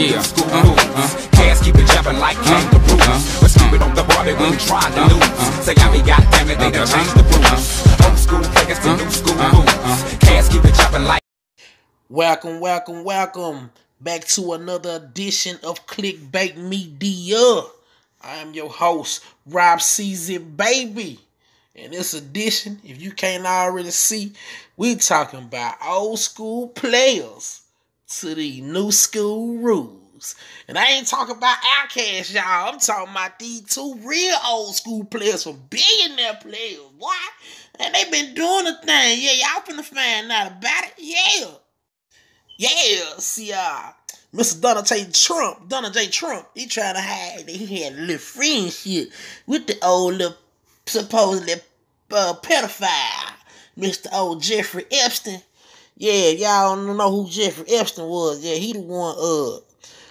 in yeah. new school uh. Uh, Cash keep it jumping like uh, kangaroos. Uh, but stupid on the bar, they wasn't trying to lose. Say, I be goddamn it, they done changed the rules. Old school players to new school rules. Cash keep it jumping like. Welcome, welcome, welcome back to another edition of Clickbait Media. I am your host, Rob CZ Baby. In this edition, if you can't already see, we talking about old school players to the new school rules. And I ain't talking about Outkast, y'all. I'm talking about these two real old school players from billionaire players. What? And they been doing a thing. Yeah, y'all finna find out about it. Yeah. Yeah, see, uh, Mr. Donald J. Trump, Donald J. Trump, he trying to hide that he had a little friendship with the old little supposedly uh, pedophile, Mr. Old Jeffrey Epstein. Yeah, y'all don't know who Jeffrey Epstein was. Yeah, he the one uh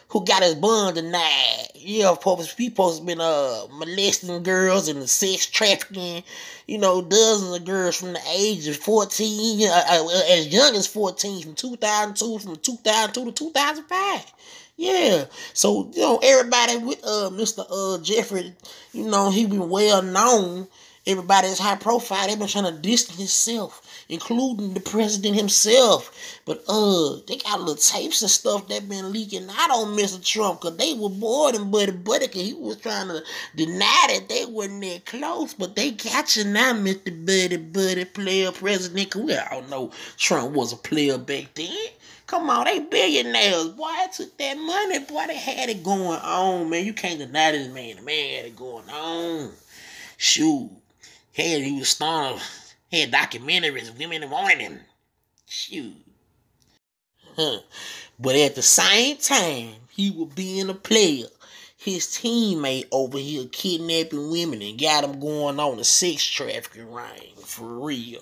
who got his bond denied. Yeah, supposed he supposed been uh molesting girls and sex trafficking, you know, dozens of girls from the age of 14, uh, uh, as young as 14, from 2002, from 2002 to 2005. Yeah, so you know everybody with uh Mr. Uh Jeffrey, you know he been well known Everybody is high profile. They've been trying to distance himself, including the president himself. But uh, they got little tapes and stuff that been leaking out on Mr. Trump because they were bored and buddy buddy because he was trying to deny that they wasn't that close. But they got you now, Mr. Buddy Buddy player president. Cause we all know Trump was a player back then. Come on, they billionaires. Boy, I took that money. Boy, they had it going on, man. You can't deny this man. The man had it going on. Shoot. Hell, he was starring, had documentaries, women wanting him. Shoot. Huh. But at the same time, he was being a player. His teammate over here kidnapping women and got them going on a sex trafficking ring for real.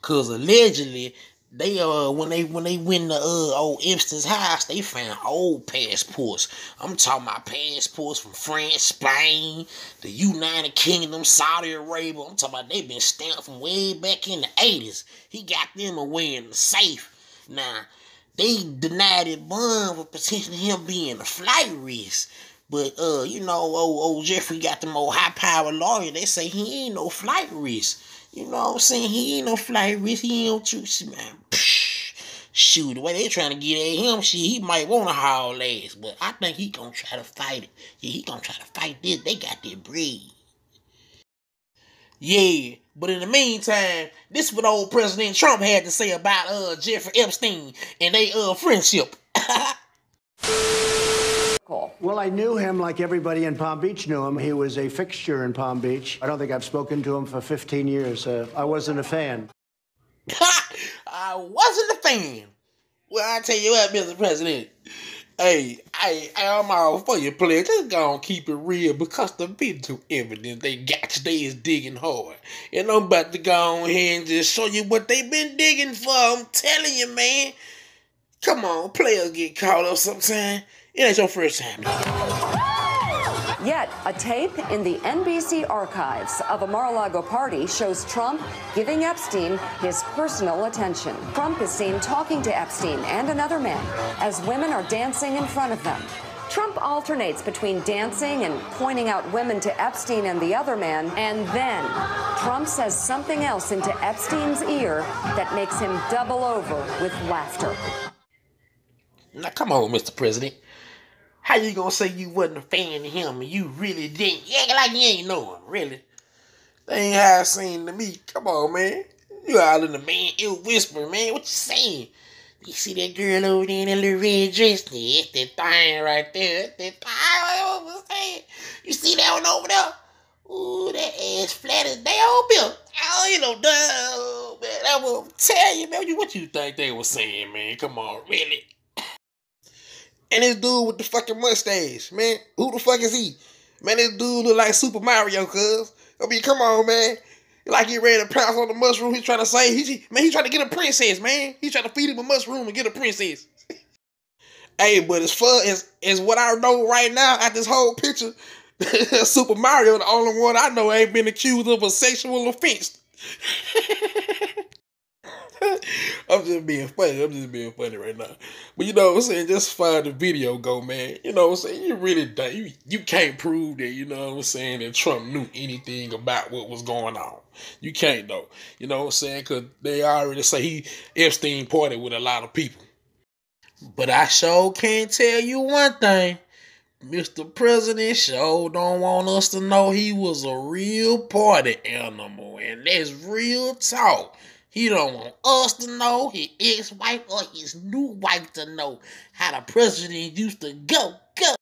Cause allegedly they uh when they when they went to uh old Epstein's house, they found old passports. I'm talking about passports from France, Spain, the United Kingdom, Saudi Arabia. I'm talking about they been stamped from way back in the 80s. He got them away in the safe. Now, they denied it bond for potentially him being a flight risk. But uh, you know, old, old Jeffrey got them old high power lawyer. They say he ain't no flight risk. You know what I'm saying? He ain't no flight risk. He ain't no man. Shoot, the way they trying to get at him, shit, he might want to haul ass, but I think he gonna try to fight it. Yeah, he gonna try to fight this. They got their breed. Yeah, but in the meantime, this is what old President Trump had to say about uh Jeffrey Epstein and they uh friendship. Well, I knew him like everybody in Palm Beach knew him. He was a fixture in Palm Beach. I don't think I've spoken to him for 15 years. Uh, I wasn't a fan. I wasn't a fan. Well, I tell you what, Mr. President. Hey, I, I'm all for you, player. Just go and keep it real because the video evidence they got you, they is digging hard. And I'm about to go on here and just show you what they've been digging for. I'm telling you, man. Come on, players get caught up sometimes. It ain't your first time. Yet, a tape in the NBC archives of a Mar-a-Lago party shows Trump giving Epstein his personal attention. Trump is seen talking to Epstein and another man as women are dancing in front of them. Trump alternates between dancing and pointing out women to Epstein and the other man, and then Trump says something else into Epstein's ear that makes him double over with laughter. Now, come on, Mr. President. How you gonna say you wasn't a fan of him and you really didn't? Yeah, like you ain't know him, really. They ain't it seemed to me. Come on, man. You all in the man ill whisper, man. What you saying? You see that girl over there in that little red dress? That's that thing right there. That's that thing. What saying? You see that one over there? Ooh, that ass flat as damn oh, bill. Oh, you know, duh, man. I will tell you, man. What you think they was saying, man? Come on, really? And this dude with the fucking mustache, man. Who the fuck is he? Man, this dude look like Super Mario, cuz. I mean, come on, man. Like he ready to pounce on the mushroom. He's trying to say, he, man, he's trying to get a princess, man. He's trying to feed him a mushroom and get a princess. hey, but as far as, as what I know right now at this whole picture, Super Mario, the only one I know ain't been accused of a sexual offense. I'm just being funny. I'm just being funny right now. But you know what I'm saying? Just find the video go, man. You know what I'm saying? You really don't. You, you can't prove that, you know what I'm saying, that Trump knew anything about what was going on. You can't, though. You know what I'm saying? Because they already say he, Epstein, parted with a lot of people. But I sure can't tell you one thing. Mr. President sure don't want us to know he was a real party animal. And that's real talk. He don't want us to know, his ex-wife or his new wife to know how the president used to go, go.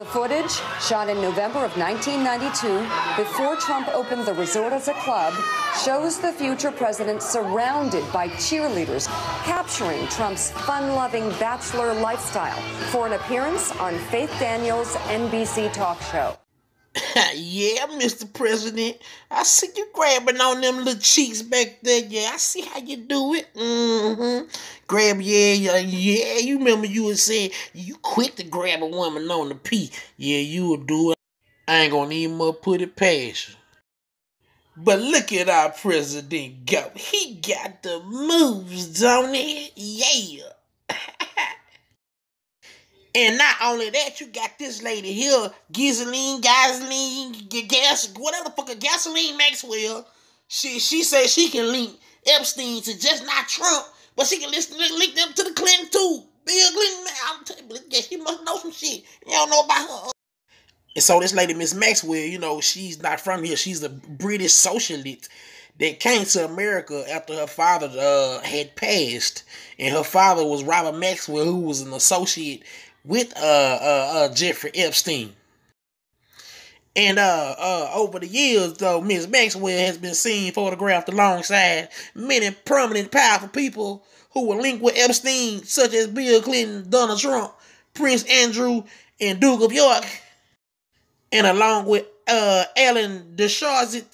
The footage, shot in November of 1992, before Trump opened the resort as a club, shows the future president surrounded by cheerleaders, capturing Trump's fun-loving bachelor lifestyle for an appearance on Faith Daniels' NBC talk show. yeah, Mr. President. I see you grabbing on them little cheeks back there. Yeah, I see how you do it. Mm-hmm. Grab, yeah, yeah, yeah. You remember you was saying you quick to grab a woman on the pee. Yeah, you will do it. I ain't gonna even put it past you. But look at our president go. He got the moves, don't he? Yeah. And not only that, you got this lady here, Ghislaine, gasoline, gas, whatever the fuck, gasoline Maxwell. She she says she can link Epstein to just not Trump, but she can listen, link them to the Clinton too. Bill Clinton, I'm telling you, yeah, she must know some shit. You don't know about her. And so this lady, Miss Maxwell, you know, she's not from here. She's a British socialist that came to America after her father uh, had passed. And her father was Robert Maxwell, who was an associate with uh, uh, uh, Jeffrey Epstein. And uh, uh, over the years, though, Miss Maxwell has been seen photographed alongside many prominent, powerful people who were linked with Epstein, such as Bill Clinton, Donald Trump, Prince Andrew, and Duke of York, and along with uh, Ellen DeShazer.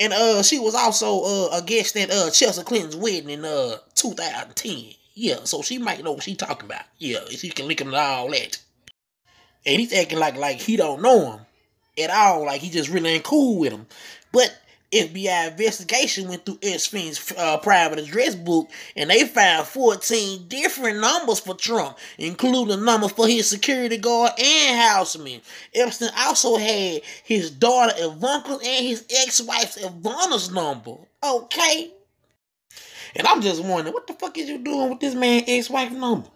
And uh, she was also uh, a guest at uh, Chelsea Clinton's wedding in uh, 2010. Yeah, so she might know what she talking about. Yeah, she can link him to all that. And he's acting like like he don't know him at all. Like he just really ain't cool with him. But FBI investigation went through Epstein's uh, private address book and they found 14 different numbers for Trump, including numbers for his security guard and houseman. Epstein also had his daughter Ivanka and his ex-wife Ivana's number. Okay. And I'm just wondering, what the fuck is you doing with this man ex-wife number?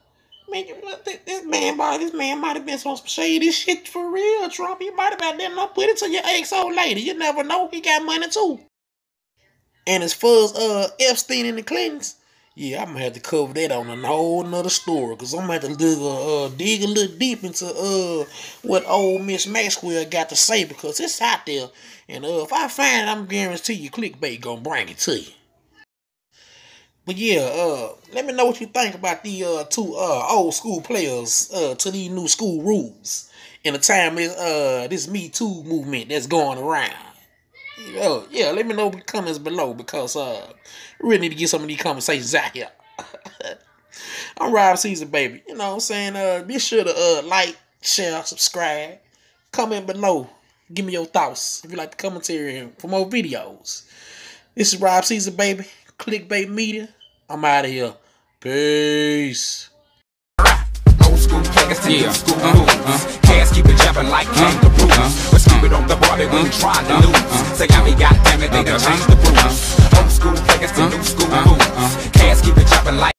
Man, you, this man, boy, this man might have been some shady shit for real, Trump. He might have been there and put it to your ex old lady. You never know. He got money too. And as far as uh Epstein and the Clintons, yeah, I'm gonna have to cover that on a whole nother story. Cause I'm gonna have to dig, uh, dig a little deep into uh what old Miss Maxwell got to say because it's out there. And uh if I find it, I'm guarantee you clickbait gonna bring it to you. But yeah, uh, let me know what you think about the uh two uh old school players uh to these new school rules in the time is uh this Me Too movement that's going around. Uh, yeah, let me know in the comments below because uh we really need to get some of these conversations out here. I'm Rob Caesar, baby. You know what I'm saying? Uh be sure to uh like, share, subscribe, comment below. Give me your thoughts if you like the commentary for more videos. This is Rob Caesar, baby. Clickbait Media. I'm out of here. Peace. Old school players to new school moves. Uh-huh. Uh, Cats keep it jumping like uh-huh. kangaroos. Uh-huh. But stupid on the ball, they ain't trying to lose. Say, I mean, goddamn it, they done changed the rules. Old school players to new school moves. Cats keep it jumping like